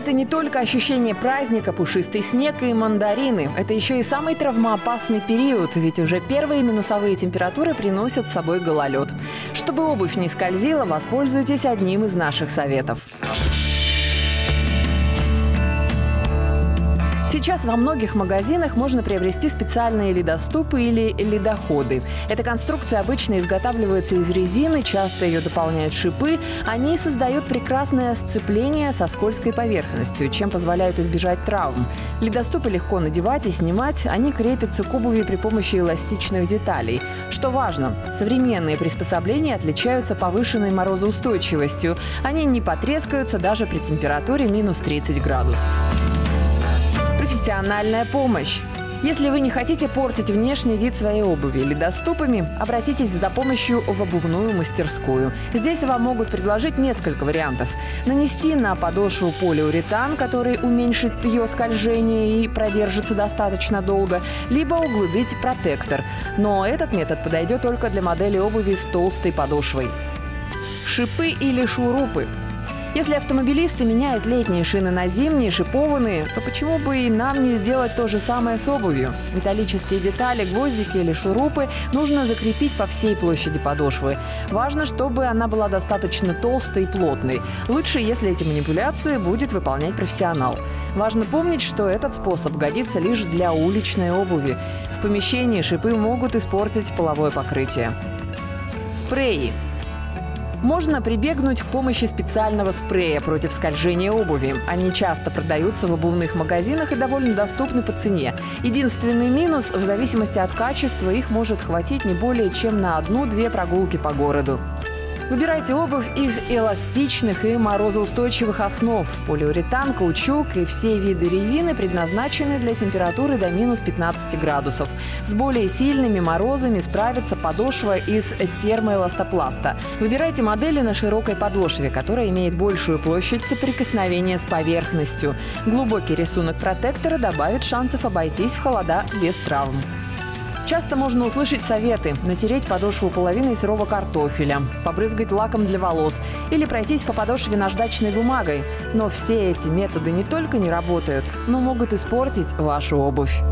это не только ощущение праздника, пушистый снег и мандарины. Это еще и самый травмоопасный период, ведь уже первые минусовые температуры приносят с собой гололед. Чтобы обувь не скользила, воспользуйтесь одним из наших советов. Сейчас во многих магазинах можно приобрести специальные ледоступы или ледоходы. Эта конструкция обычно изготавливается из резины, часто ее дополняют шипы. Они создают прекрасное сцепление со скользкой поверхностью, чем позволяют избежать травм. Ледоступы легко надевать и снимать, они крепятся к обуви при помощи эластичных деталей. Что важно, современные приспособления отличаются повышенной морозоустойчивостью. Они не потрескаются даже при температуре минус 30 градусов профессиональная помощь. Если вы не хотите портить внешний вид своей обуви или доступами, обратитесь за помощью в обувную мастерскую. Здесь вам могут предложить несколько вариантов. Нанести на подошву полиуретан, который уменьшит ее скольжение и продержится достаточно долго, либо углубить протектор. Но этот метод подойдет только для модели обуви с толстой подошвой. Шипы или шурупы если автомобилисты меняют летние шины на зимние, шипованные, то почему бы и нам не сделать то же самое с обувью? Металлические детали, гвоздики или шурупы нужно закрепить по всей площади подошвы. Важно, чтобы она была достаточно толстой и плотной. Лучше, если эти манипуляции будет выполнять профессионал. Важно помнить, что этот способ годится лишь для уличной обуви. В помещении шипы могут испортить половое покрытие. Спреи. Можно прибегнуть к помощи специального спрея против скольжения обуви. Они часто продаются в обувных магазинах и довольно доступны по цене. Единственный минус – в зависимости от качества их может хватить не более чем на одну-две прогулки по городу. Выбирайте обувь из эластичных и морозоустойчивых основ. Полиуретан, каучук и все виды резины предназначены для температуры до минус 15 градусов. С более сильными морозами справится подошва из термоэластопласта. Выбирайте модели на широкой подошве, которая имеет большую площадь соприкосновения с поверхностью. Глубокий рисунок протектора добавит шансов обойтись в холода без травм. Часто можно услышать советы – натереть подошву половиной сырого картофеля, побрызгать лаком для волос или пройтись по подошве наждачной бумагой. Но все эти методы не только не работают, но могут испортить вашу обувь.